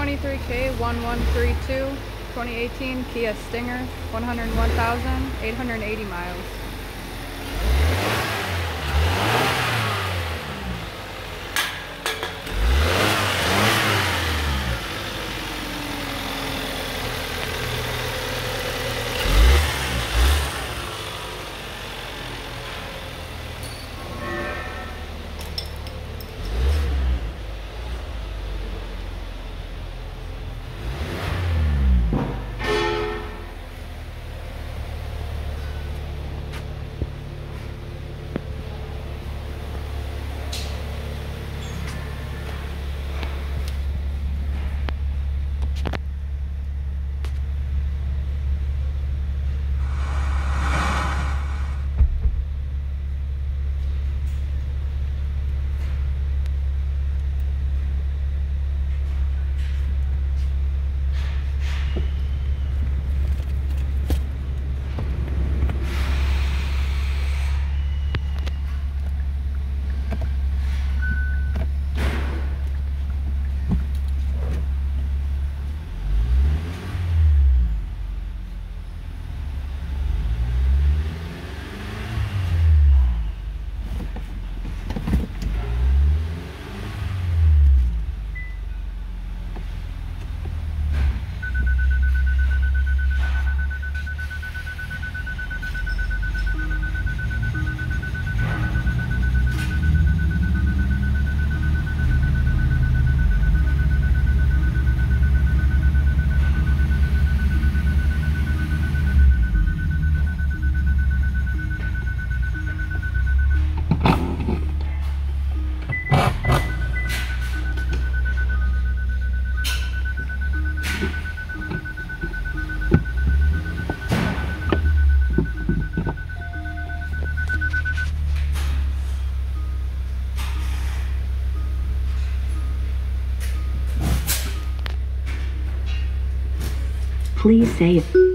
23K1132, 2018 Kia Stinger, 101,880 miles. Please say it.